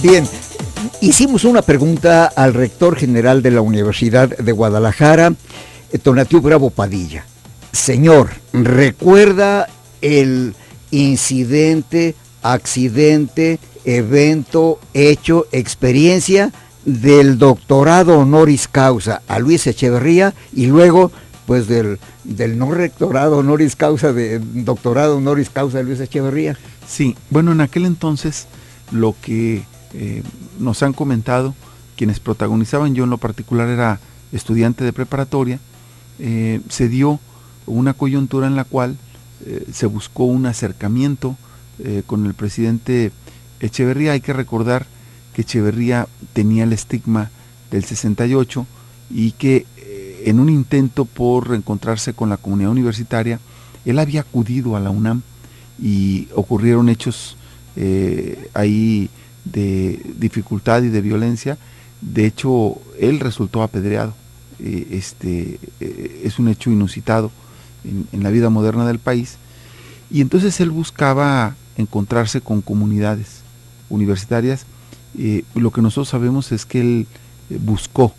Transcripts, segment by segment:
Bien, hicimos una pregunta al rector general de la Universidad de Guadalajara, Tonatiu Bravo Padilla. Señor, ¿recuerda el incidente, accidente, evento, hecho, experiencia del doctorado honoris causa a Luis Echeverría y luego pues del, del no rectorado honoris causa de doctorado honoris causa de Luis Echeverría? Sí, bueno, en aquel entonces lo que eh, nos han comentado, quienes protagonizaban, yo en lo particular era estudiante de preparatoria, eh, se dio una coyuntura en la cual eh, se buscó un acercamiento con el presidente Echeverría. Hay que recordar que Echeverría tenía el estigma del 68 y que en un intento por reencontrarse con la comunidad universitaria, él había acudido a la UNAM y ocurrieron hechos ahí de dificultad y de violencia. De hecho, él resultó apedreado. Eh, este, eh, es un hecho inusitado en, la vida moderna del país. Y entonces él buscaba encontrarse con comunidades universitarias. Eh, lo que nosotros sabemos es que él buscó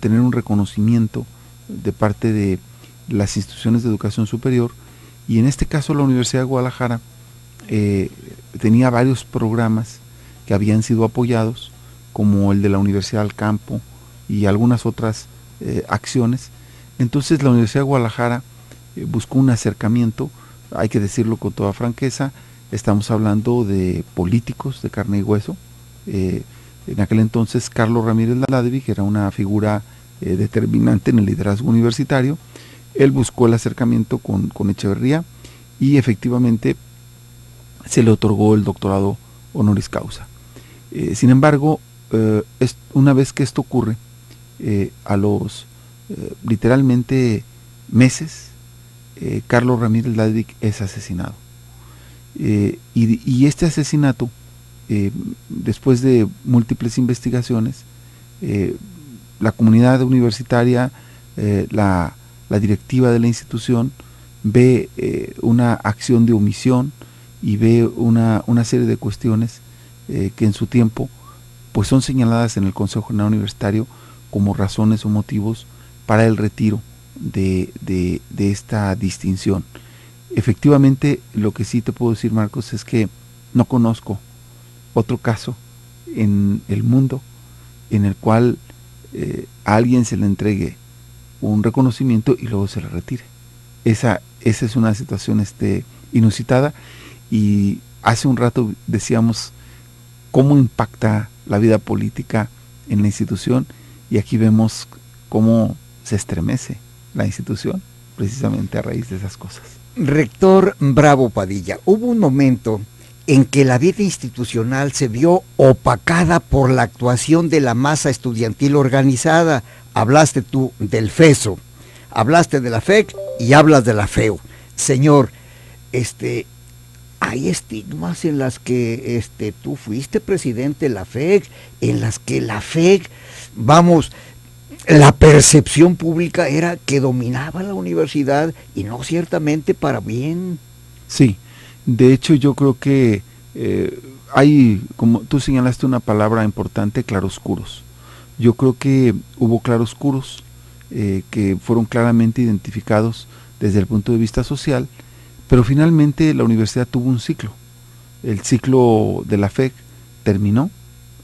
tener un reconocimiento de parte de las instituciones de educación superior y en este caso la Universidad de Guadalajara tenía varios programas habían sido apoyados, como el de la Universidad del Campo y algunas otras eh, acciones. Entonces la Universidad de Guadalajara eh, buscó un acercamiento, hay que decirlo con toda franqueza, estamos hablando de políticos de carne y hueso. Eh, en aquel entonces Carlos Ramírez que era una figura determinante en el liderazgo universitario. Él buscó el acercamiento con, con Echeverría y efectivamente se le otorgó el doctorado honoris causa. Eh, sin embargo, eh, una vez que esto ocurre, eh, a los literalmente meses, Carlos Ramírez Ladvick es asesinado. Y, este asesinato, después de múltiples investigaciones, la comunidad universitaria, la, directiva de la institución, ve una acción de omisión y ve una, una serie de cuestiones eh, que en su tiempo pues son señaladas en el Consejo General Universitario como razones o motivos para el retiro de, esta distinción. Efectivamente, lo que sí te puedo decir, Marcos, es que no conozco otro caso en el mundo en el cual eh, a alguien se le entregue un reconocimiento y luego se le retire. Esa, esa es una situación este, inusitada y hace un rato decíamos cómo impacta la vida política en la institución y aquí vemos cómo se estremece la institución precisamente a raíz de esas cosas. Rector Bravo Padilla, hubo un momento en que la vida institucional se vio opacada por la actuación de la masa estudiantil organizada. Hablaste tú del FESO, hablaste de la FEC y hablas de la FEU. Señor, este, hay estigmas en las que este, tú fuiste presidente de la FEC, en las que la FEC, vamos, la percepción pública era que dominaba la universidad y no ciertamente para bien. Sí, de hecho yo creo que eh, hay, como tú señalaste una palabra importante, claroscuros. Yo creo que hubo claroscuros eh, que fueron claramente identificados desde el punto de vista social pero finalmente la universidad tuvo un ciclo. El ciclo de la FEC terminó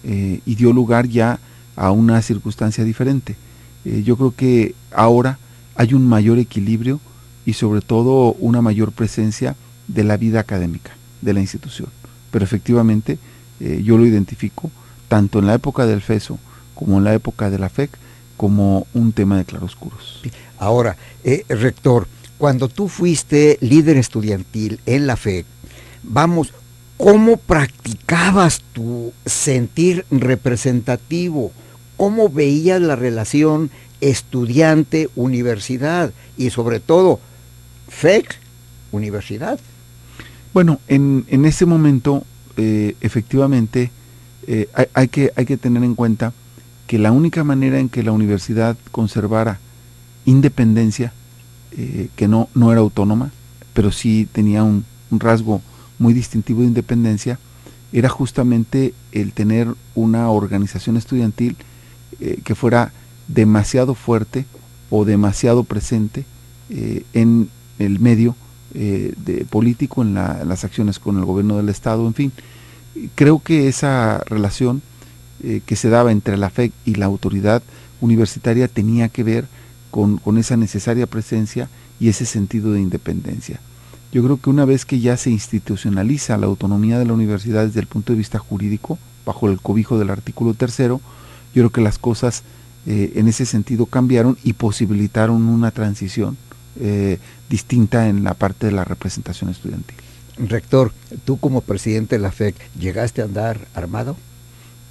eh, y dio lugar ya a una circunstancia diferente. Eh, yo creo que ahora hay un mayor equilibrio y sobre todo una mayor presencia de la vida académica de la institución. Pero efectivamente eh, yo lo identifico tanto en la época del FESO como en la época de la FEC como un tema de claroscuros. Ahora, rector, cuando tú fuiste líder estudiantil en la FEC, vamos, ¿cómo practicabas tu sentir representativo? ¿Cómo veías la relación estudiante-universidad? Y sobre todo, FEC-universidad. Bueno, en, ese momento, eh, efectivamente, eh, hay, que, hay que tener en cuenta que la única manera en que la universidad conservara independencia eh, que no, no era autónoma, pero sí tenía un, rasgo muy distintivo de independencia, era justamente el tener una organización estudiantil eh, que fuera demasiado fuerte o demasiado presente eh, en el medio de político, en, las acciones con el gobierno del Estado, en fin. Creo que esa relación que se daba entre la FEC y la autoridad universitaria tenía que ver con, con esa necesaria presencia y ese sentido de independencia. Yo creo que una vez que ya se institucionaliza la autonomía de la universidad desde el punto de vista jurídico, bajo el cobijo del artículo tercero, yo creo que las cosas eh, en ese sentido cambiaron y posibilitaron una transición eh, distinta en la parte de la representación estudiantil. Rector, tú como presidente de la FEC, ¿llegaste a andar armado?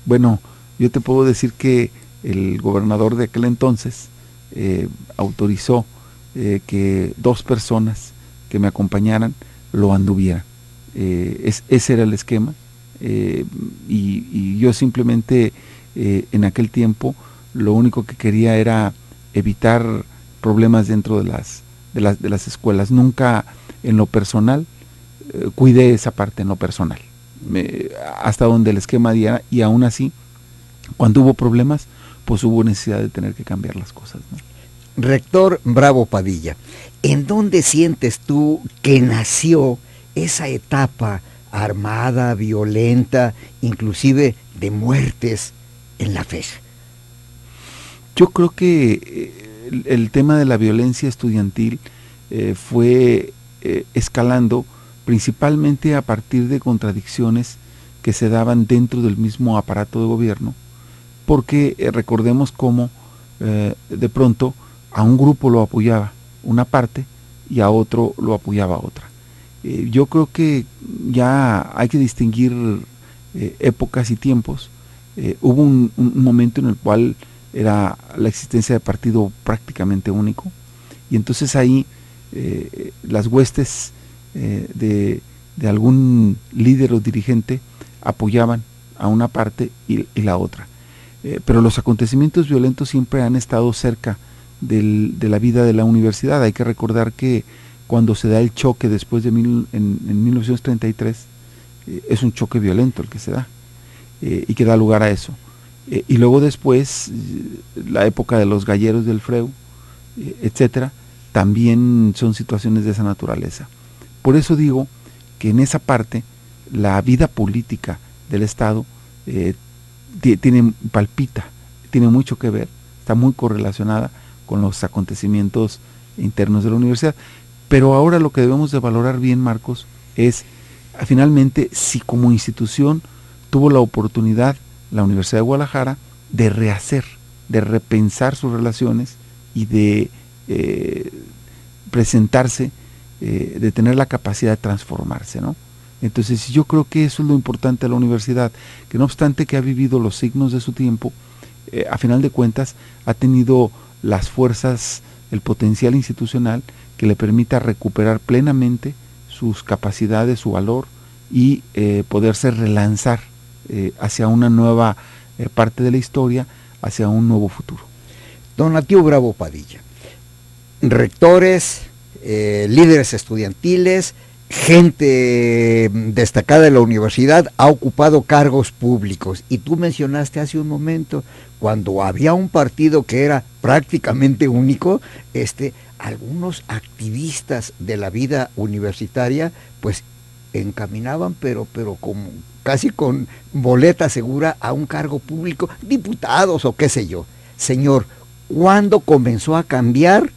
Bueno, yo te puedo decir que el gobernador de aquel entonces eh, autorizó que dos personas que me acompañaran lo anduvieran. Eh, ese era el esquema eh, y, yo simplemente eh, en aquel tiempo lo único que quería era evitar problemas dentro de las, de las, de las escuelas. Nunca en lo personal cuidé esa parte en lo personal. hasta donde el esquema diera y aún así, cuando hubo problemas, pues hubo necesidad de tener que cambiar las cosas. Rector Bravo Padilla, ¿en dónde sientes tú que nació esa etapa armada, violenta, inclusive de muertes en la fe? Yo creo que eh, el, tema de la violencia estudiantil eh, fue eh, escalando principalmente a partir de contradicciones que se daban dentro del mismo aparato de gobierno, porque recordemos cómo de pronto a un grupo lo apoyaba una parte y a otro lo apoyaba otra. Eh, yo creo que ya hay que distinguir eh, épocas y tiempos. Eh, hubo un, momento en el cual era la existencia de partido prácticamente único y entonces ahí las huestes de, algún líder o dirigente apoyaban a una parte y, y la otra. Pero los acontecimientos violentos siempre han estado cerca de la vida de la universidad. Hay que recordar que cuando se da el choque después de mil, en, 1933, eh, es un choque violento el que se da eh, y que da lugar a eso. Eh, y luego después, la época de los galleros del Freu, etcétera, también son situaciones de esa naturaleza. Por eso digo que en esa parte la vida política del Estado tiene palpita, tiene mucho que ver, está muy correlacionada con los acontecimientos internos de la universidad. Pero ahora lo que debemos de valorar bien, Marcos, es finalmente si como institución tuvo la oportunidad la Universidad de Guadalajara de rehacer, de repensar sus relaciones y de eh, presentarse, eh, de tener la capacidad de transformarse, ¿no? Entonces yo creo que eso es lo importante de la universidad, que no obstante que ha vivido los signos de su tiempo, eh, a final de cuentas ha tenido las fuerzas, el potencial institucional que le permita recuperar plenamente sus capacidades, su valor y eh, poderse relanzar eh, hacia una nueva parte de la historia, hacia un nuevo futuro. Donativo Bravo Padilla, rectores, líderes estudiantiles, gente destacada de la universidad ha ocupado cargos públicos. Y tú mencionaste hace un momento, cuando había un partido que era prácticamente único, este, algunos activistas de la vida universitaria, pues encaminaban, pero, pero casi con boleta segura a un cargo público, diputados o qué sé yo. Señor, ¿cuándo comenzó a cambiar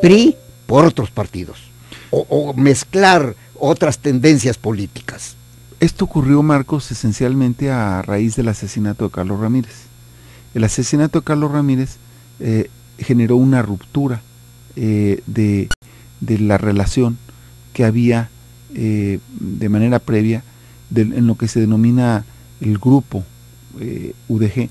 PRI por otros partidos? o, mezclar otras tendencias políticas. Esto ocurrió, Marcos, esencialmente a raíz del asesinato de Carlos Ramírez. El asesinato de Carlos Ramírez eh, generó una ruptura eh, de, la relación que había eh, de manera previa en lo que se denomina el grupo UDG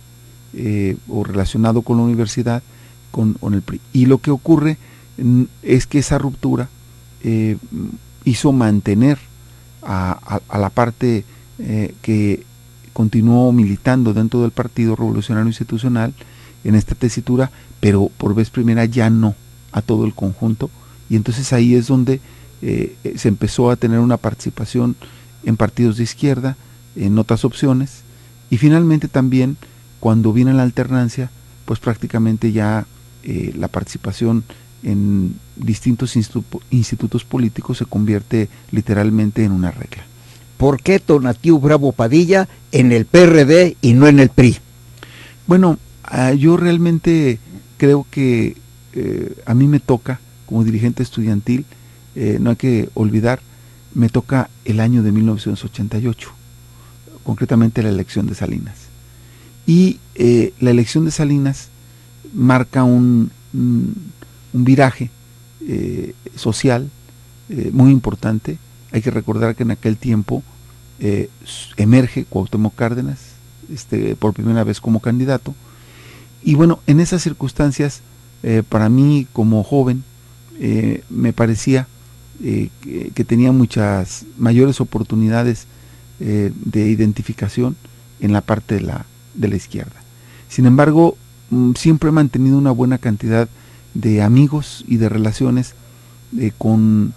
o relacionado con la universidad con, con, el PRI. Y lo que ocurre mm, es que esa ruptura hizo mantener a, la parte eh, que continuó militando dentro del Partido Revolucionario Institucional en esta tesitura, pero por vez primera ya no a todo el conjunto. Y entonces ahí es donde eh, se empezó a tener una participación en partidos de izquierda, en otras opciones y finalmente también cuando viene la alternancia, pues prácticamente ya eh, la participación en distintos institutos políticos se convierte literalmente en una regla. ¿Por qué Tonatiu Bravo Padilla en el PRD y no en el PRI? Bueno, ah, yo realmente creo que eh, a mí me toca, como dirigente estudiantil, eh, no hay que olvidar, me toca el año de 1988, concretamente la elección de Salinas. Y eh, la elección de Salinas marca un, viraje social muy importante. Hay que recordar que en aquel tiempo emerge Cuauhtémoc Cárdenas este, por primera vez como candidato. Y bueno, en esas circunstancias eh, para mí como joven eh, me parecía eh, que, tenía muchas mayores oportunidades de identificación en la parte de la, de la izquierda. Sin embargo, mm, siempre he mantenido una buena cantidad amigos y de relaciones con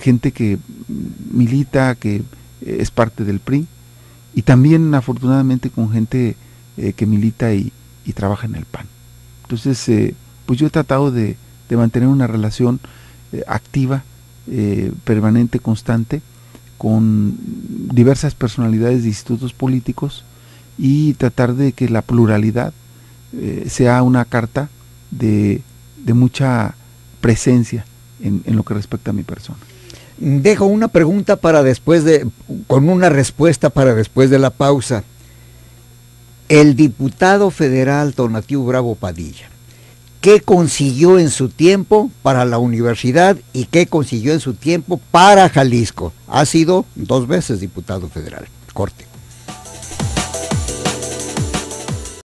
gente que milita, que es parte del PRI, y también afortunadamente con gente que milita y, y, trabaja en el PAN. Entonces, pues yo he tratado de, mantener una relación eh, activa, eh, permanente, constante, con diversas personalidades de institutos políticos y tratar de que la pluralidad eh, sea una carta de, mucha presencia en, lo que respecta a mi persona. Dejo una pregunta para después de, con una respuesta para después de la pausa. El diputado federal Donativo Bravo Padilla qué consiguió en su tiempo para la universidad y qué consiguió en su tiempo para Jalisco. Ha sido dos veces diputado federal. Corte.